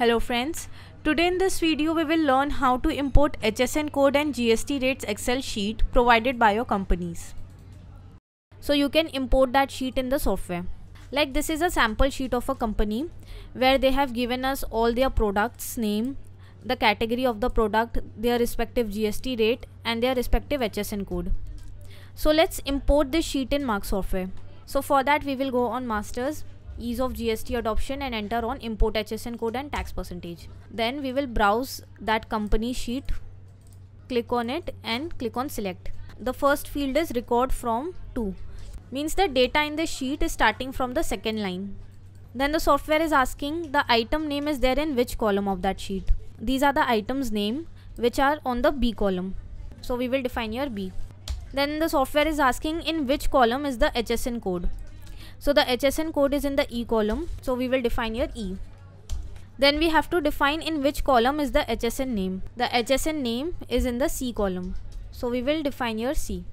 Hello friends, today in this video we will learn how to import HSN code and GST rates Excel sheet provided by your companies. So you can import that sheet in the software. Like this is a sample sheet of a company where they have given us all their products name, the category of the product, their respective GST rate and their respective HSN code. So let's import this sheet in Marg software. So for that we will go on masters ease of GST adoption and enter on import HSN code and tax percentage. Then we will browse that company sheet, click on it and click on select. The first field is record from to means the data in the sheet is starting from the second line. Then the software is asking the item name is there in which column of that sheet. These are the items name which are on the B column. So we will define here B. Then the software is asking in which column is the HSN code. So the HSN code is in the E column. So we will define here E. Then we have to define in which column is the HSN name. The HSN name is in the C column. So we will define here C.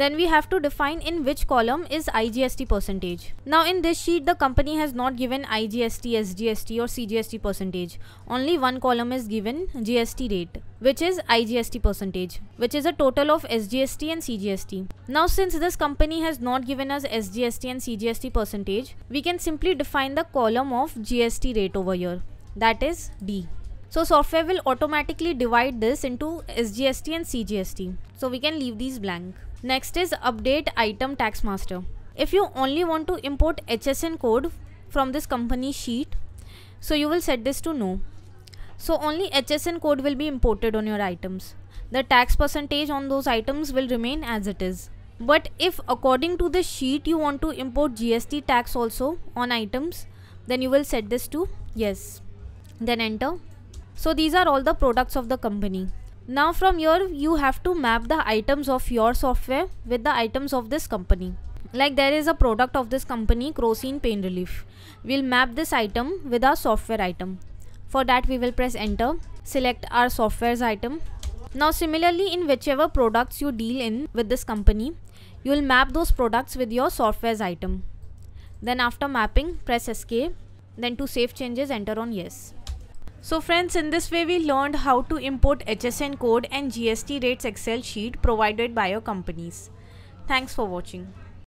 Then we have to define in which column is IGST percentage. Now in this sheet the company has not given IGST, SGST or CGST percentage. Only one column is given GST rate which is IGST percentage which is a total of SGST and CGST. Now since this company has not given us SGST and CGST percentage we can simply define the column of GST rate over here that is D. So software will automatically divide this into SGST and CGST. So we can leave these blank. Next is update item tax master. If you only want to import HSN code from this company sheet, so you will set this to no. So only HSN code will be imported on your items. The tax percentage on those items will remain as it is. But if according to the sheet you want to import GST tax also on items, then you will set this to yes. Then enter. So these are all the products of the company. Now from here you have to map the items of your software with the items of this company. Like there is a product of this company Crocin Pain Relief. We'll map this item with our software item. For that we will press enter, select our software's item. Now similarly in whichever products you deal in with this company, you will map those products with your software's item. Then after mapping press escape, then to save changes enter on yes. So friends, in this way we learned how to import HSN code and GST rates Excel sheet provided by your companies. Thanks for watching.